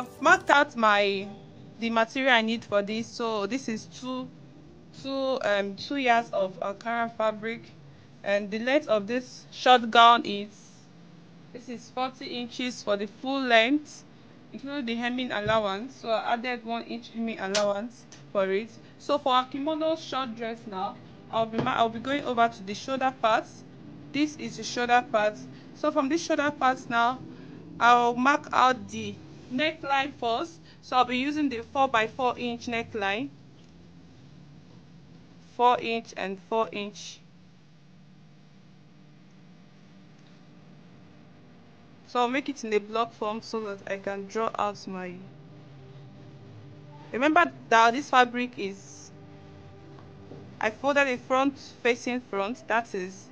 I've marked out my the material I need for this. So this is two two um two yards of Ankara fabric. And the length of this short gown is this is 40 inches for the full length including the hemming allowance. So I added one inch hemming allowance for it. So for our kimono short dress now I'll be I'll be going over to the shoulder parts. This is the shoulder part so from this shoulder part now I'll mark out the neckline first so I'll be using the 4 by 4 inch neckline. 4 inch and 4 inch. So I'll make it in a block form so that I can draw out my remember that this fabric is I folded the front facing front. That is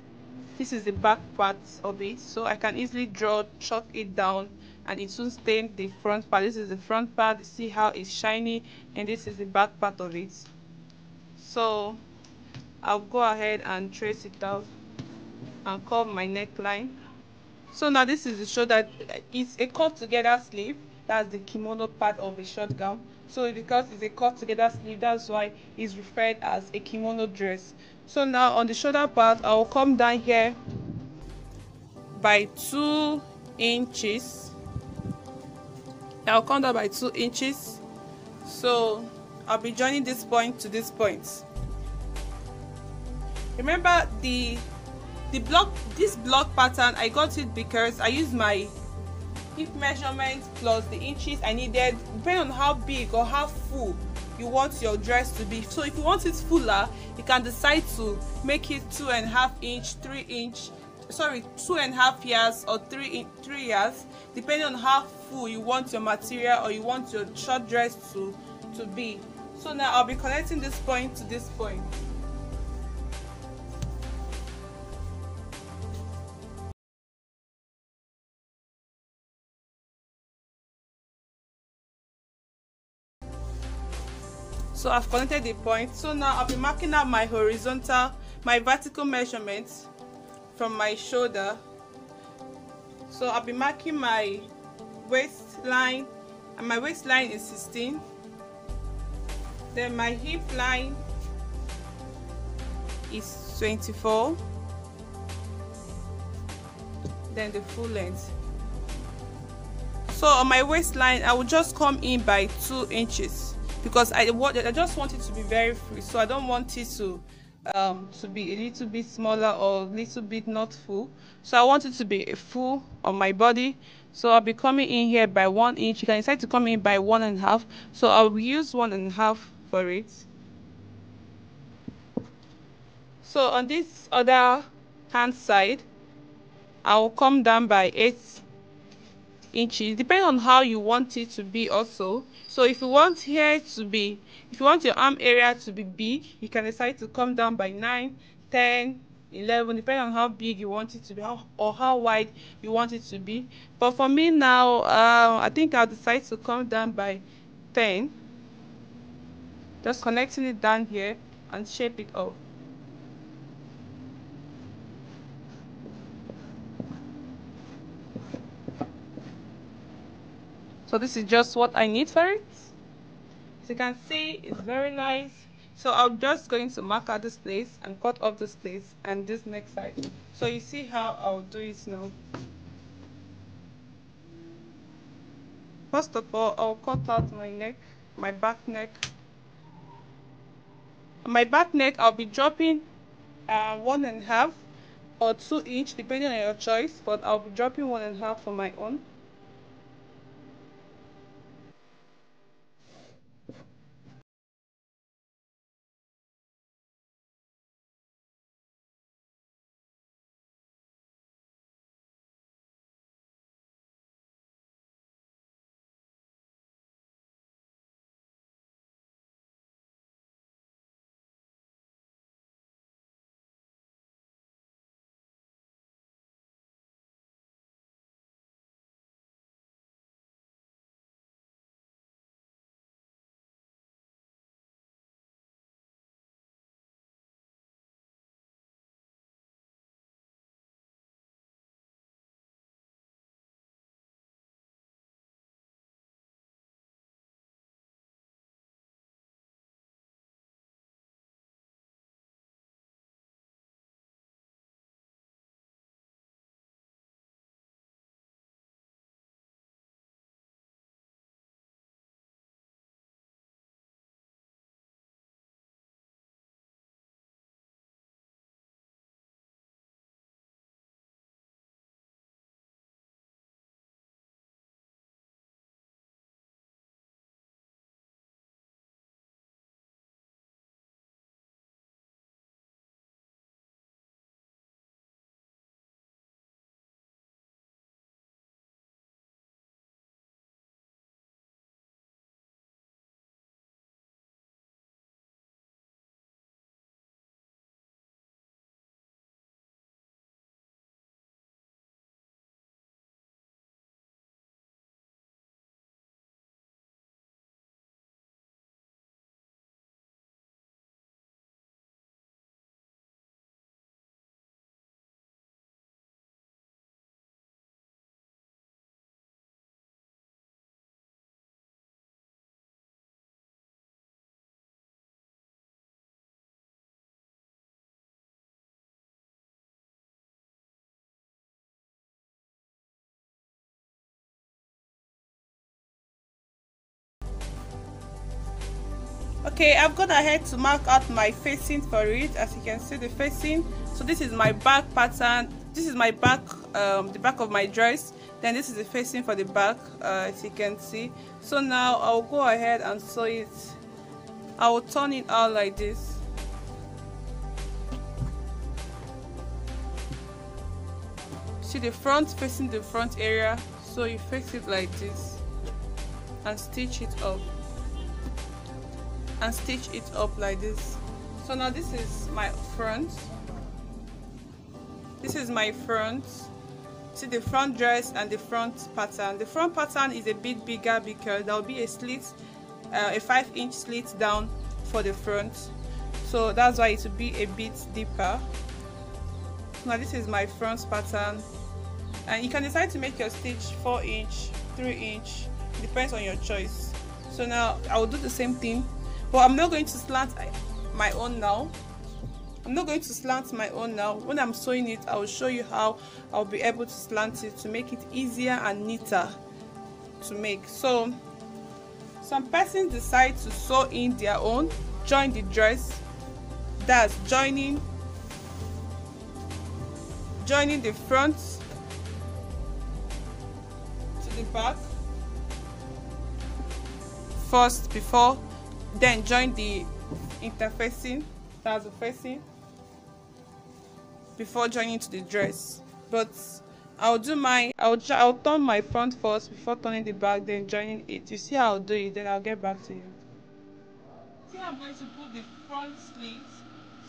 this is the back part of it. So I can easily draw chalk it down and it will stain the front part. This is the front part. See how it's shiny and this is the back part of it. So I'll go ahead and trace it out and curve my neckline. So now this is the shoulder it's a cut together sleeve. That's the kimono part of a short gown so because it's a cut together sleeve that's why it's referred as a kimono dress. So now on the shoulder part i'll come down here by two inches i'll come down by two inches. So i'll be joining this point to this point. Remember the the block this block pattern i got it because i used my hip measurement plus the inches i needed depending on how big or how full you want your dress to be. So if you want it fuller you can decide to make it two and a half inch three inch sorry two and a half years or three three years depending on how full you want your material or you want your short dress to to be. So now i'll be connecting this point to this point. So i've connected the point. So now i'll be marking out my horizontal my vertical measurements from my shoulder. So i'll be marking my waistline and my waistline is 16 then my hip line is 24 then the full length. So on my waistline i will just come in by two inches because I I just want it to be very free. So I don't want it to um to be a little bit smaller or a little bit not full. So I want it to be full on my body. So I'll be coming in here by one inch. You can decide to come in by one and a half. So I'll use one and a half for it. So on this other hand side I'll come down by eight inches. Depending on how you want it to be also so if you want here to be if you want your arm area to be big you can decide to come down by 9 10 11 depending on how big you want it to be or how wide you want it to be. But for me now uh, i think i'll decide to come down by 10 just connecting it down here and shape it up so this is just what i need for it as you can see it's very nice. So i'm just going to mark out this place and cut off this place and this next side. So you see how i'll do it now. First of all i'll cut out my neck my back neck. My back neck i'll be dropping uh, one and a half or two inch depending on your choice but i'll be dropping one and a half for my own okay i've gone ahead to mark out my facing for it as you can see the facing. So this is my back pattern. This is my back um, the back of my dress. Then this is the facing for the back uh, as you can see. So now I'll go ahead and sew it. I will turn it out like this. See the front facing the front area. So you fix it like this and stitch it up and stitch it up like this. So now this is my front. This is my front. See the front dress and the front pattern. The front pattern is a bit bigger because there will be a slit uh, a five inch slit down for the front. So that's why it will be a bit deeper. Now this is my front pattern. And you can decide to make your stitch four inch three inch depends on your choice. So now i will do the same thing but i'm not going to slant my own now I'm not going to slant my own now. When I'm sewing it, I will show you how I'll be able to slant it to make it easier and neater to make. So, some persons decide to sew in their own, join the dress. That's joining, joining the front to the back first before, then join the interfacing. That's the facing before joining to the dress. But I'll do my I'll I'll turn my front first before turning the back then joining it. You see how I'll do it then I'll get back to you. See I'm going to put the front sleeves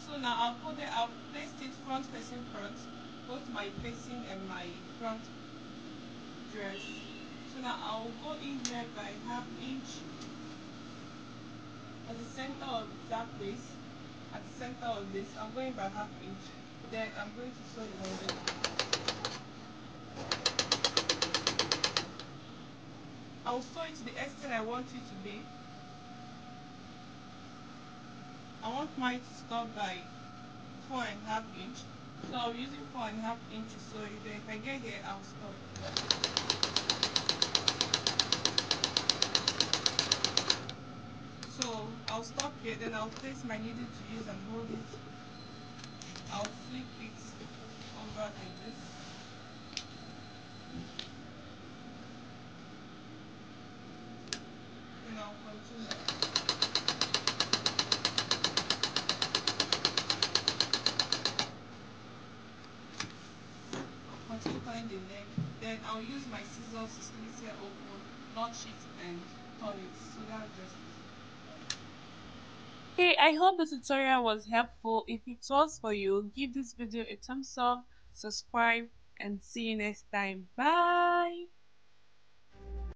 so now I'll put it I'll place it front facing front both my facing and my front dress. So now I'll go in there by half inch center of that place at the center of this I'm going by half inch then I'm going to sew it on I'll sew it to the extent I want it to be. I want mine to stop by four and a half inch. So be using four and a half inch to sew it. Then if I get here, I'll stop. So I'll stop here, then I'll place my needle to use and hold it. I'll flip it over like this. Then I'll continue. cutting the neck. Then I'll use my scissors to split here open, notch it and turn it. So that's just Okay, I hope the tutorial was helpful. If it was for you, give this video a thumbs up, subscribe, and see you next time. Bye!